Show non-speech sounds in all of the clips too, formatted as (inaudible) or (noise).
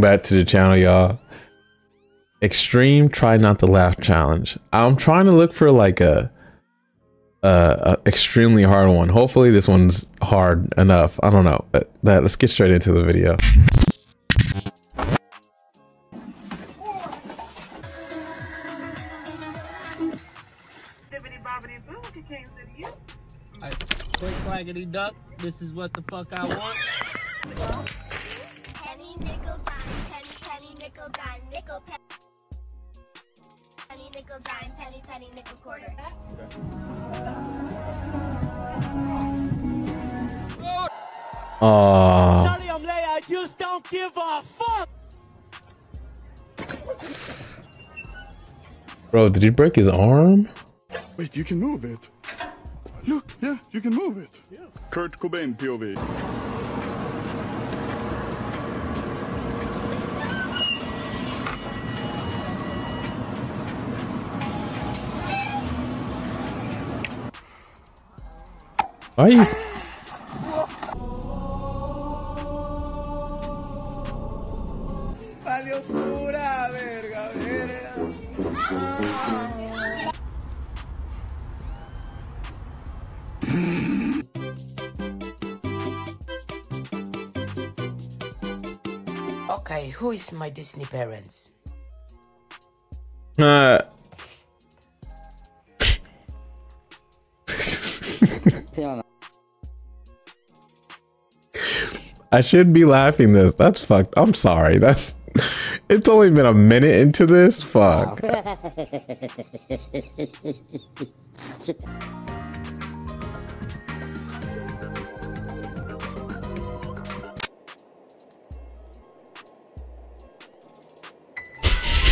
back to the channel, y'all. Extreme try not to laugh challenge. I'm trying to look for like a, a, a extremely hard one. Hopefully this one's hard enough. I don't know. But that let's get straight into the video. Quick duck. This is what the fuck I want. Nickel, dime, penny, penny, nickel, quarter. Aww. Ah. Charlie Omlay, I just don't give a fuck. Bro, did he break his arm? Wait, you can move it. Look, yeah, you can move it. Kurt Cobain POV. Why you? Pura verga, verga. Okay, who is my Disney parents? Uh, I should be laughing this. That's fucked. I'm sorry. That's it's only been a minute into this. Fuck.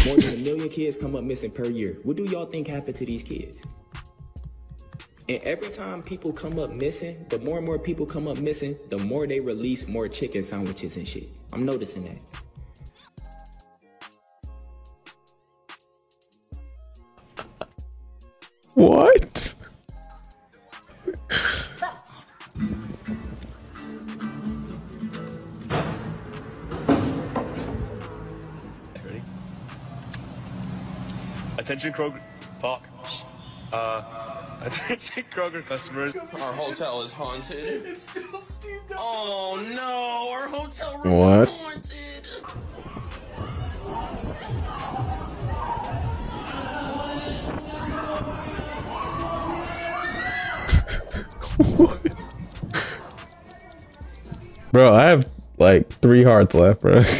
More than a million kids come up missing per year. What do y'all think happened to these kids? And every time people come up missing, the more and more people come up missing, the more they release more chicken sandwiches and shit. I'm noticing that. What? Ready? Attention Kroger. Fuck. Uh, (laughs) attention Kroger customers. Our hotel is haunted. Oh no, our hotel room What? is haunted. what? (laughs) Bro, I have like three hearts left, bro. (laughs)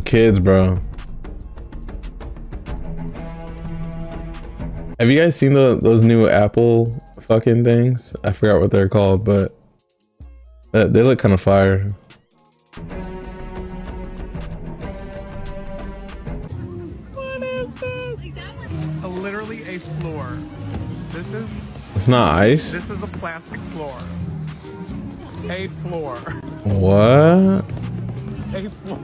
kids, bro. Have you guys seen the, those new Apple fucking things? I forgot what they're called, but they look kind of fire. What is this a literally a floor. This is It's not ice. this is a plastic floor. A floor. What? A floor.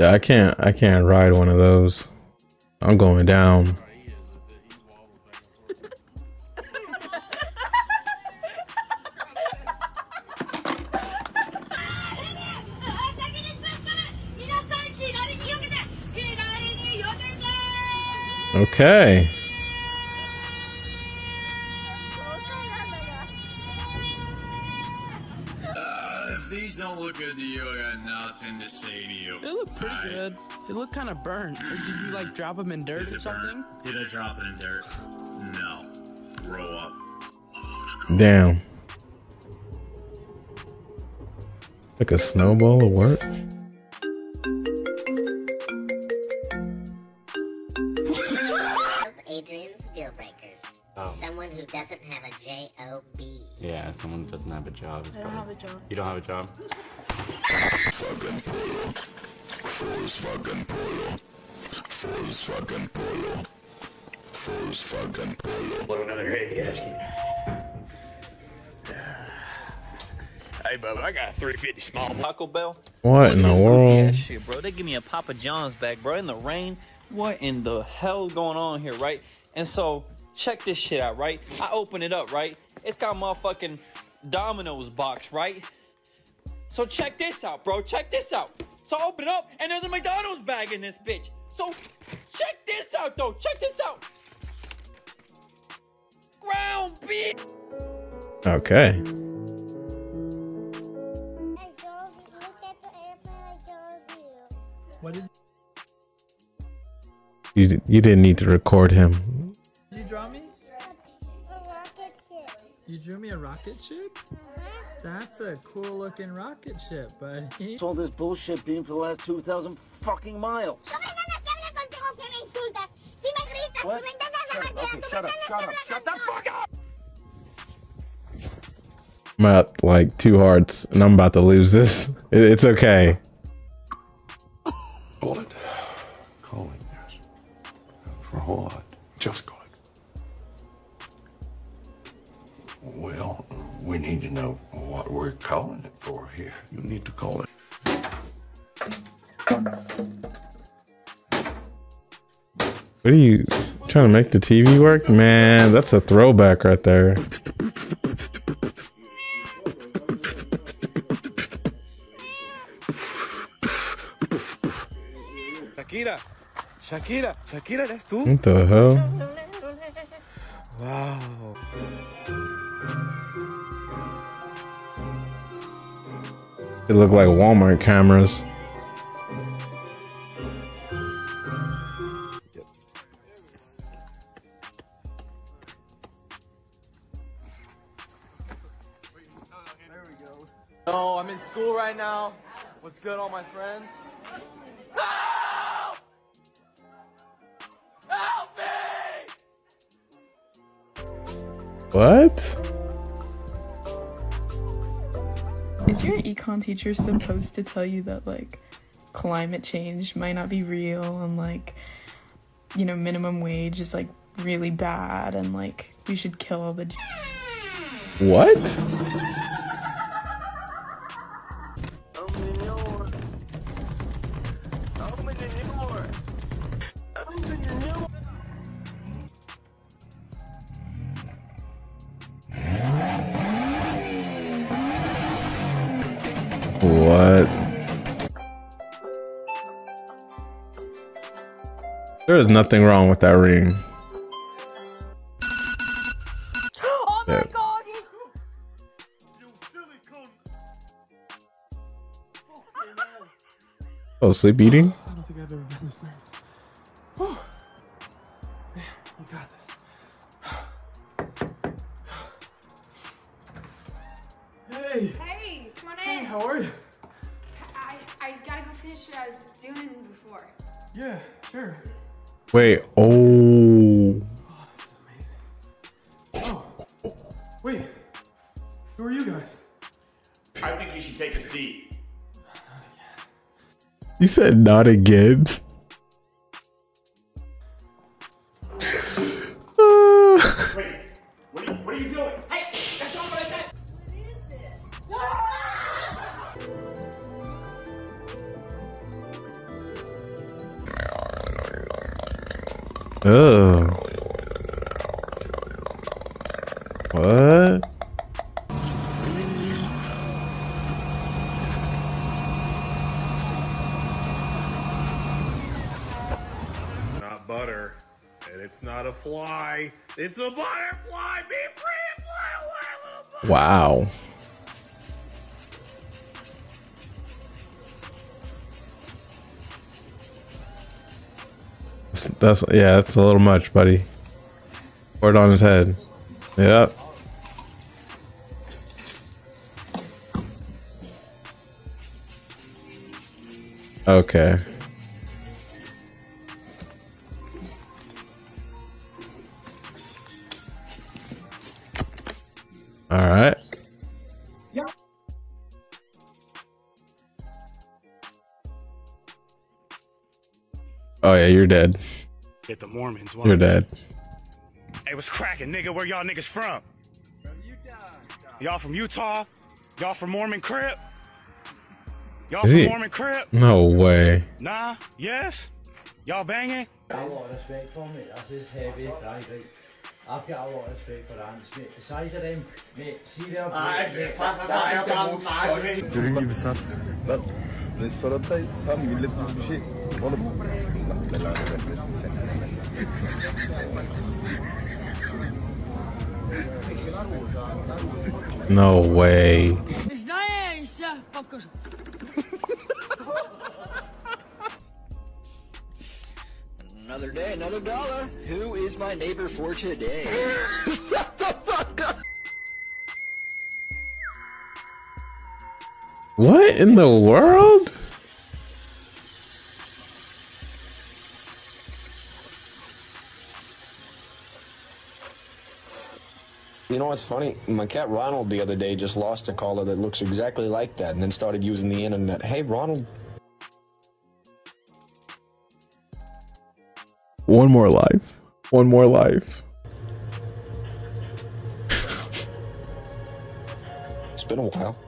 Yeah, I can't. I can't ride one of those. I'm going down. Okay. Don't look good to you, I got nothing to say to you. They look pretty Alright. good. It looked kind of burnt. Or did you like drop them in dirt Is or something? burnt? Did I drop it in dirt? No. Grow up. Damn. Like a snowball of work. B. Yeah, someone that doesn't have a job. is I don't have a job. You don't have a job? Fucking polo. Volkswagen Polo. Volkswagen Polo. Volkswagen Polo. Blow another hit, yeah. Hey, Bubba, I got a 350 small. Taco Bell. What in the world? ass shit, bro. They give me a Papa John's bag, bro, in the rain. What in the hell is going on here, right? And so, check this shit out, right? I open it up, right? It's got motherfucking Domino's box, right? So check this out, bro. Check this out. So I open it up, and there's a McDonald's bag in this bitch. So check this out, though. Check this out. Ground beef. Okay. What did You you didn't need to record him. Drew me a rocket ship? That's a cool looking rocket ship, buddy. all this bullshit being for the last 2,000 fucking miles. What? Okay, shut up, shut up, shut the fuck up! I'm at like two hearts, and I'm about to lose this. It's okay. Well, we need to know what we're calling it for here. You need to call it. What are you trying to make the TV work? Man, that's a throwback right there. Shakira, Shakira, Shakira, ¿eres tú? What the hell? Wow. They look like Walmart cameras. Oh, I'm in school right now. What's good, all my friends? Help! Help me! What? Is your econ teacher supposed to tell you that like climate change might not be real and like you know minimum wage is like really bad and like we should kill all the What? What? There is nothing wrong with that ring. oh my god! Oh, sleep eating? I don't think I've ever been this nervous. Whew. Man, you got this. Hey! Hey, come on in. Hey, how are you? I was doing before. Yeah, sure. Wait, oh. Oh. Wait. Who are you guys? I think you should take a seat. You said not again. Wait, what are you, what are you doing? Oh. What? Not butter. And it's not a fly. It's a butterfly. Be free. and Fly away, little butterfly. Wow. That's, yeah, that's a little much, buddy. Pour it on his head. Yep. Okay. All right. Oh yeah, you're dead. Get the Mormons. You're dead. Hey, what's cracking, nigga? Where y'all niggas from? Y'all from Utah? Y'all from Mormon Crip? Y'all from he? Mormon Crip? No way. Nah? Yes? Y'all banging? Got a lot of respect for me. That's his heavy fried right. I've got a lot of respect for ants, mate. The size of them, mate. See their Ah, blades, it's mate. fucking That is the fire, most fire, solid- Dürüm gibi sat. Lan restorandayız. Tam millet bir şey. Oğlum. Allah belanı vermesin seni. No way. It's not a chef. Another day, another dollar. Who is my neighbor for today? (laughs) What in the world? You know what's funny? My cat Ronald the other day just lost a collar that looks exactly like that and then started using the internet. Hey, Ronald. One more life. One more life. It's been a while.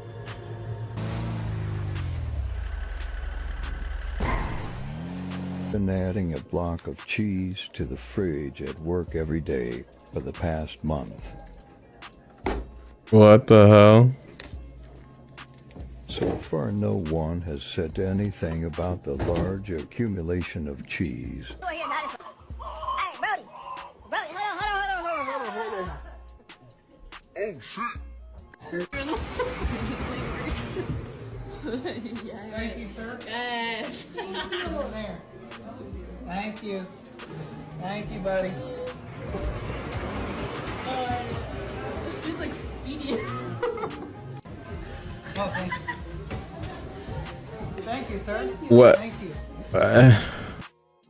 Been adding a block of cheese to the fridge at work every day for the past month. What the hell? So far, no one has said anything about the large accumulation of cheese. Hey, Brody. Brody, hold on, hold on, hold on, hold on, hold on, hold on. Oh, (laughs) Thank you, sir. Yes. there. (laughs) Thank you. Thank you, buddy. Just like speedy. (laughs) Oh, thank you. Thank you, sir. What? Thank you. Uh,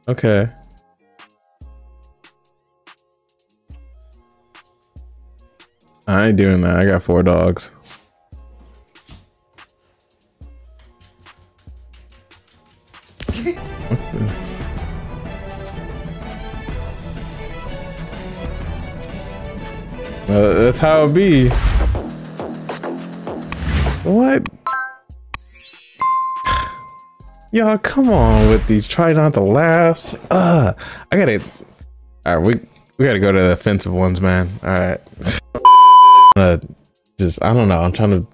okay. I ain't doing that. I got four dogs. (laughs) Uh, that's how it be. What? Y'all, come on with these. Try not to laugh. Uh, I gotta. All right, we we gotta go to the offensive ones, man. All right. Uh, just I don't know. I'm trying to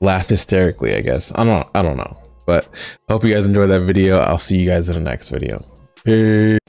laugh hysterically. I guess I don't. I don't know. But hope you guys enjoyed that video. I'll see you guys in the next video. Peace.